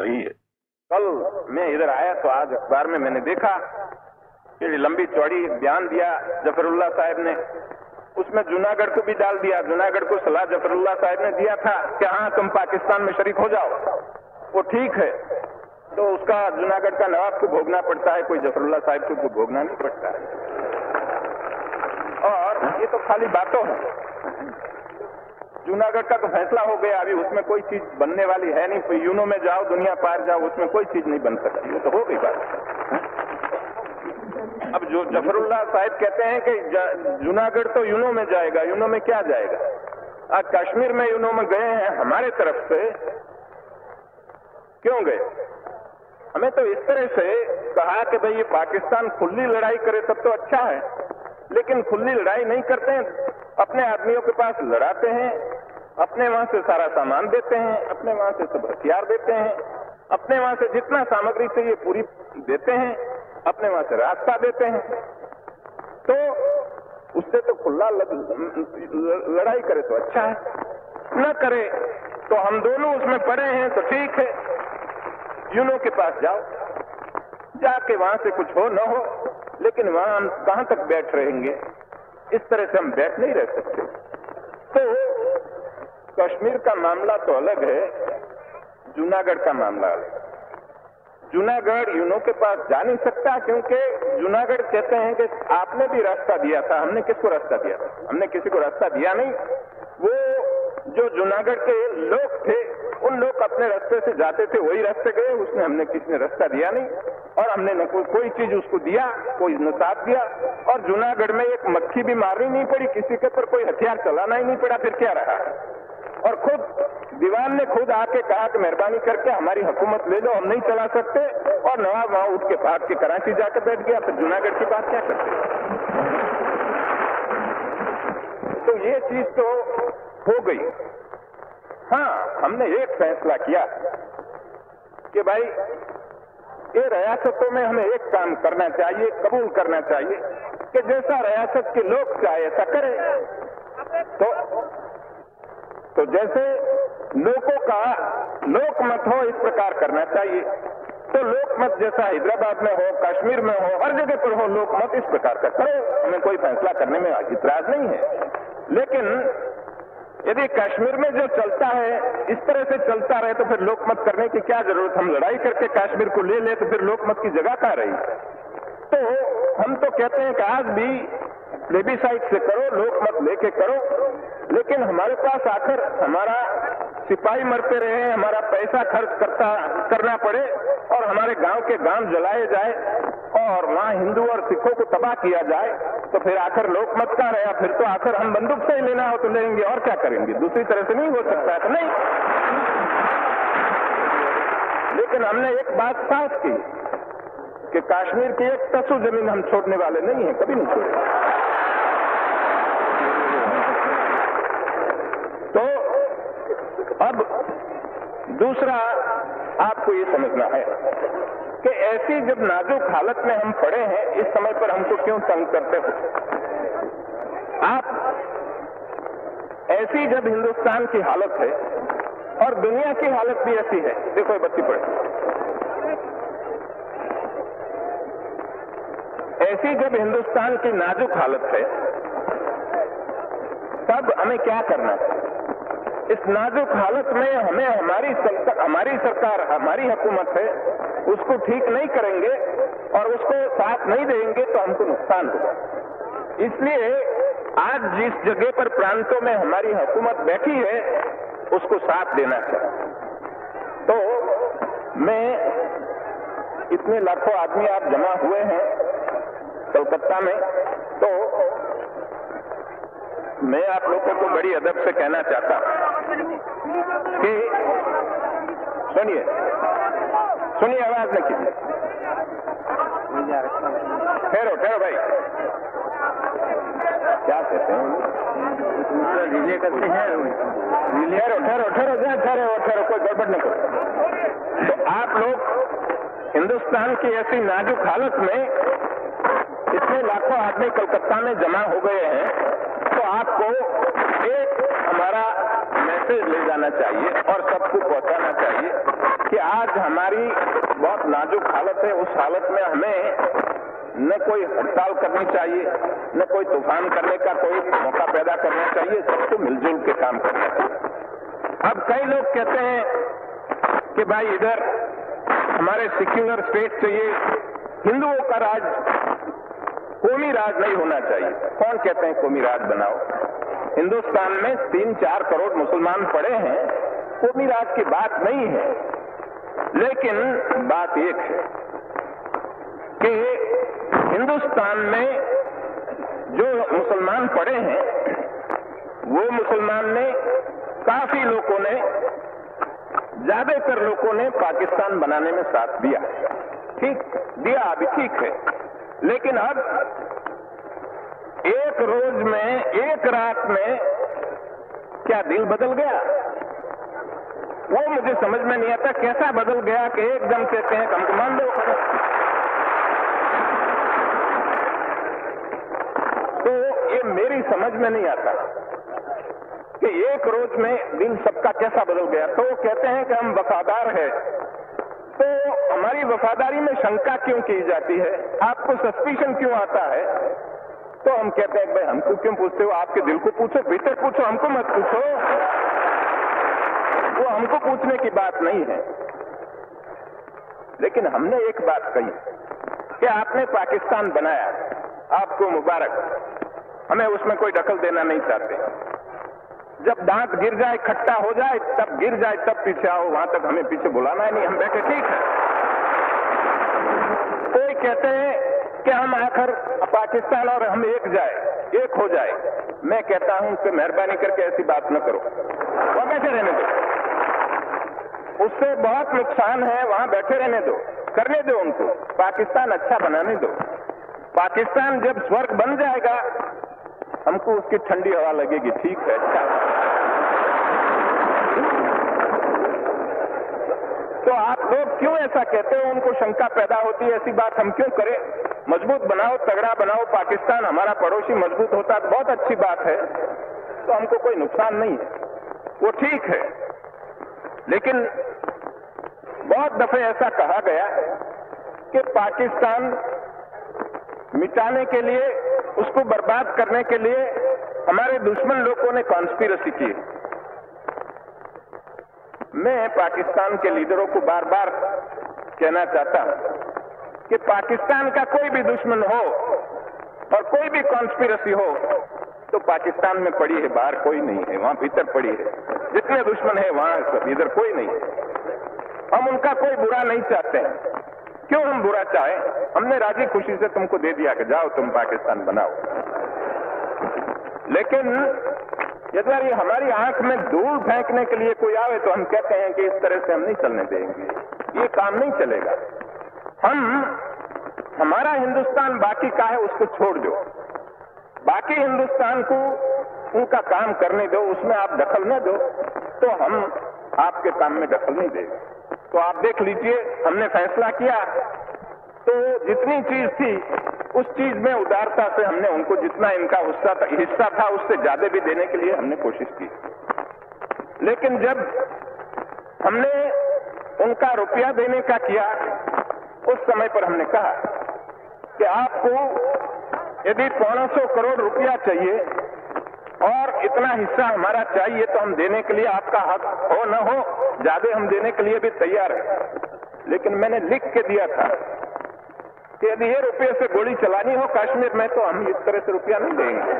सही है कल मैं इधर आया तो आज अखबार में मैंने देखा कि लंबी चौड़ी बयान दिया जफरुल्ला साहब ने। उसमें जूनागढ़ को भी डाल दिया, जूनागढ़ को सलाह जफरुल्ला साहब ने दिया था कि हाँ तुम पाकिस्तान में शरीक हो जाओ। वो ठीक है। तो उसका जूनागढ़ का नवाब को भोगना पड़ता है, कोई जफरुल्ला साहब को भोगना नहीं पड़ता है। और ये तो खाली बातों है। जूनागढ़ का तो फैसला हो गया, अभी उसमें कोई चीज़ बनने वाली है नहीं। यूनो में जाओ, दुनिया पार जाओ, उसमें कोई चीज़ नहीं बन सकती। वो तो हो गई बात। अब जो जफरुल्ला साहब कहते हैं कि जूनागढ़ तो यूनो में जाएगा, यूनो में क्या जाएगा? आज कश्मीर में यूनो में गए हैं हमारे तरफ़ से। क्यों गए? हमें तो इस तरह से कहा कि भाई ये पाकिस्तान खुली लड़ाई करे तब तो अच्छा है, लेकिन खुली लड़ाई नहीं करते हैं। अपने आदमियों के पास लड़ाते हैं अपने वहाँ से सारा सामान देते हैं, अपने वहाँ से सब हथियार देते हैं, अपने वहाँ से जितना सामग्री चाहिए पूरी देते हैं, अपने वहाँ से रास्ता देते हैं। तो उससे तो खुला लड़ाई करे तो अच्छा है। न करे तो हम दोनों उसमें पड़े हैं तो ठीक है। यूनो के पास जाओ। जाके वहाँ से कुछ हो, न हो, लेकिन वहाँ हम कहाँ तक बैठ रहेंगे? इस तरह से हम बैठ नहीं रह सकते। तो कश्मीर का मामला तो अलग है, जूनागढ़ का मामला अलग जूनागढ़ यूनो के पास जा नहीं सकता क्योंकि जूनागढ़ कहते हैं कि आपने भी रास्ता दिया था, हमने किसको रास्ता दिया था? हमने किसी को रास्ता दिया नहीं। वो जो जूनागढ़ के लोग थे, उन लोग अपने रास्ते से जाते थे, वही रास्ते गए, उसने हमने किसी ने रास्ता दिया नहीं। और हमने न कोई कोई चीज़ उसको दिया, कोई न साथ दिया। और जूनागढ़ में एक मक्खी भी मारनी नहीं पड़ी, किसी के ऊपर कोई हथियार चलाना ही नहीं पड़ा, फिर क्या रहा? और खुद, दीवान ने खुद आके कहा कि मेहरबानी करके हमारी हुकूमत ले लो, हम नहीं चला सकते। और नवाब वहाँ उठ के भाग के कराची जाकर बैठ गया तो जूनागढ़ की बात क्या करते तो ये चीज़ तो हो गई। हाँ हमने एक फैसला किया कि भाई, ये रियासतों में हमें एक काम करना चाहिए, कबूल करना चाहिए कि जैसा रियासत के लोग चाहे ऐसा करें तो तो जैसे लोगों का लोकमत हो, इस प्रकार करना चाहिए। तो लोकमत जैसा हैदराबाद में हो, कश्मीर में हो, हर जगह पर हो लोकमत इस प्रकार का करो। हमें कोई फैसला करने में इतराज नहीं है। लेकिन यदि कश्मीर में जो चलता है, इस तरह से चलता रहे तो फिर लोकमत करने की क्या ज़रूरत? हम लड़ाई करके कश्मीर को ले ले तो फिर लोकमत की जगह कहाँ रही? तो हम तो कहते हैं कि आज भी प्लेबिसाइड से करो लोकमत लेके करो। लेकिन हमारे पास आकर हमारा सिपाही मरते रहे, हमारा पैसा खर्च करता, करना पड़े और हमारे गाँव के गाँव जलाए जाए और वहाँ हिंदू और सिखों को तबाह किया जाए तो फिर आखिर लोकमत का रहा। फिर तो आखिर हम बंदूक से ही लेना हो तो लेंगे और क्या करेंगे? दूसरी तरह से नहीं हो सकता है तो नहीं। लेकिन हमने एक बात साफ़ की कि कश्मीर की एक तसु ज़मीन हम छोड़ने वाले नहीं है, कभी नहीं छोड़े तो अब दूसरा, आपको ये समझना है कि ऐसी जब नाजुक हालत में हम पड़े हैं, इस समय पर हमको क्यों तंग करते हो? आप ऐसी जब हिंदुस्तान की हालत है और दुनिया की हालत भी ऐसी है, देखो बत्ती पड़े ऐसी जब हिंदुस्तान की नाजुक हालत है, तब हमें क्या करना चाहिए इस नाजुक हालत में हमें, हमारी सरकार हमारी सरकार, हमारी हुकूमत है, उसको ठीक नहीं करेंगे और उसको साथ नहीं देंगे तो हमको नुकसान होगा। इसलिए आज जिस जगह पर प्रांतों में हमारी हुकूमत बैठी है, उसको साथ देना चाहिए। तो मैं इतने लाखों आदमी आप जमा हुए हैं कलकत्ता में तो मैं आप लोगों को बड़ी अदब से कहना चाहता हूँ। कि सुनिए सुनिए आवाज़ न ठहरो ठहरो भाई। क्या कहते हैं? करते हैं ठहरो ठहरो ठहरो, जहाँ ठहरे हो, ठहरो, कोई गड़बड़ न करो। तो आप लोग हिंदुस्तान की ऐसी नाजुक हालत में इतने लाखों आदमी कलकत्ता में जमा हो गए हैं तो आपको एक हमारा मैसेज ले जाना चाहिए और सबको पहुंचाना चाहिए कि आज हमारी बहुत नाजुक हालत है। उस हालत में हमें न कोई हड़ताल करनी चाहिए, न कोई तूफ़ान करने का कोई मौका पैदा करना चाहिए, सबको मिलजुल के काम करना चाहिए। अब कई लोग कहते हैं कि भाई इधर हमारे सिक्युलर स्टेट चाहिए, हिंदुओं का राज कौमी राज नहीं होना चाहिए। कौन कहते हैं कौमी राज बनाओ? हिंदुस्तान में तीन चार करोड़ मुसलमान पड़े हैं कौमी राज की बात नहीं है। लेकिन बात एक है कि हिंदुस्तान में जो मुसलमान पड़े हैं, वो मुसलमान ने काफ़ी लोगों ने, ज़्यादातर लोगों ने पाकिस्तान बनाने में साथ दिया। ठीक, दिया अभी ठीक है। लेकिन अब एक रोज में, एक रात में क्या दिल बदल गया? वो मुझे समझ में नहीं आता कैसा बदल गया कि एकदम कहते हैं हमको मान दो तो ये मेरी समझ में नहीं आता कि एक रोज में दिल सबका कैसा बदल गया। तो कहते हैं कि हम वफादार है। तो हमारी वफादारी में शंका क्यों की जाती है? आपको सस्पिशन क्यों आता है? तो हम कहते हैं, भाई, हमको क्यों पूछते हो? आपके दिल को पूछो भीतर पूछो, हमको मत पूछो। वो हमको पूछने की बात नहीं है। लेकिन हमने एक बात कही कि आपने पाकिस्तान बनाया, आपको मुबारक। हमें उसमें कोई दखल देना नहीं चाहते। जब दांत गिर जाए, खट्टा हो जाए, तब गिर जाए, तब पीछे आओ। वहाँ तक हमें पीछे बुलाना है नहीं। हम बैठे ठीक है। कोई कहते हैं कि हम आखिर पाकिस्तान और हम एक जाए, एक हो जाए। मैं कहता हूँ कि मेहरबानी करके ऐसी बात न करो। वहाँ बैठे रहने दो। उससे बहुत नुकसान है, वहाँ बैठे रहने दो। करने दो उनको। पाकिस्तान अच्छा बनाने दो। पाकिस्तान जब स्वर्ग बन जाएगा, हमको उसकी ठंडी हवा लगेगी। ठीक है अच्छा। तो आप लोग क्यों ऐसा कहते हो? उनको शंका पैदा होती है, ऐसी बात हम क्यों करें? मज़बूत बनाओ, तगड़ा बनाओ, पाकिस्तान हमारा पड़ोसी मज़बूत होता है बहुत अच्छी बात है। तो हमको कोई नुकसान नहीं है। वो ठीक है। लेकिन बहुत दफे ऐसा कहा गया कि पाकिस्तान मिटाने के लिए, उसको बर्बाद करने के लिए हमारे दुश्मन लोगों ने कॉन्स्पिरसी की मैं पाकिस्तान के लीडरों को बार बार कहना चाहता हूँ कि पाकिस्तान का कोई भी दुश्मन हो और कोई भी कॉन्स्पिरसी हो तो पाकिस्तान में पड़ी है, बाहर कोई नहीं है, वहाँ भीतर पड़ी है। जितने दुश्मन है, वहाँ सब, इधर कोई नहीं है। हम उनका कोई बुरा नहीं चाहते हैं। क्यों हम बुरा चाहे? हमने राज़ी खुशी से तुमको दे दिया कि जाओ तुम पाकिस्तान बनाओ। लेकिन यदि ये हमारी आँख में धूल फेंकने के लिए कोई आवे तो हम कहते हैं कि इस तरह से हम नहीं चलने देंगे। ये काम नहीं चलेगा। हम, हमारा हिंदुस्तान बाकी का है, उसको छोड़ दो। बाकी हिंदुस्तान को उनका काम करने दो, उसमें आप दखल न दो तो हम आपके काम में दखल नहीं देंगे। तो आप देख लीजिए, हमने फैसला किया तो जितनी चीज़ थी उस चीज़ में उदारता से हमने उनको जितना इनका हिस्सा था हिस्सा था, उससे ज़्यादा भी देने के लिए हमने कोशिश की। लेकिन जब हमने उनका रुपया देने का किया, उस समय पर हमने कहा कि आपको यदि पौना सौ करोड़ रुपया चाहिए और इतना हिस्सा हमारा चाहिए तो हम देने के लिए आपका हक हो न हो, ज़्यादा हम देने के लिए भी तैयार है। लेकिन मैंने लिख के दिया था कि यदि ये रुपये से गोली चलानी हो कश्मीर में तो हम इस तरह से रुपया नहीं देंगे।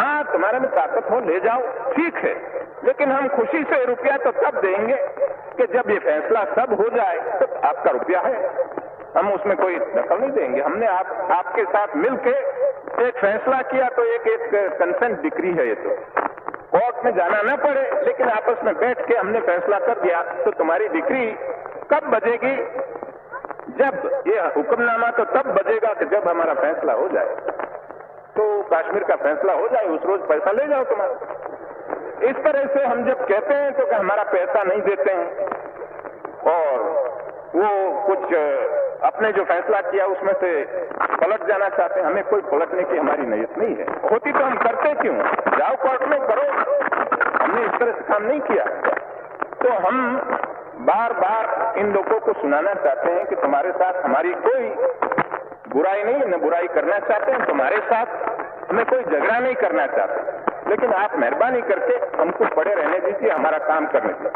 हाँ तुम्हारे में ताकत हो, ले जाओ। ठीक है। लेकिन हम खुशी से रुपया तो तब देंगे कि जब ये फैसला सब हो जाए तो आपका रुपया है। हम उसमें कोई दखल नहीं देंगे। हमने आप, आपके साथ मिलके एक फैसला किया तो एक एक कंसेंट डिक्री है ये तो। कोर्ट में जाना न पड़े, लेकिन आपस में बैठ के हमने फैसला कर दिया तो तुम्हारी डिक्री कब बजेगी? जब ये हुक्मनामा तो तब बजेगा कि जब हमारा फैसला हो जाए। तो कश्मीर का फैसला हो जाए, उस रोज पैसा ले जाओ तुम्हारा। इस तरह से हम जब कहते हैं तो कि हमारा पैसा नहीं देते हैं? और वो कुछ अपने जो फैसला किया, उसमें से पलट जाना चाहते हैं। हमें कोई पलटने की हमारी नीयत नहीं है। होती तो हम करते क्यों? जाओ कोर्ट में करो। हमने इस तरह से काम नहीं किया। तो हम बार बार इन लोगों को सुनाना चाहते हैं कि तुम्हारे साथ हमारी कोई बुराई नहीं न बुराई करना चाहते हैं, तुम्हारे साथ हमें कोई झगड़ा नहीं करना चाहते। लेकिन आप मेहरबानी करके हमको पड़े रहने दीजिए, हमारा काम करने दीजिए।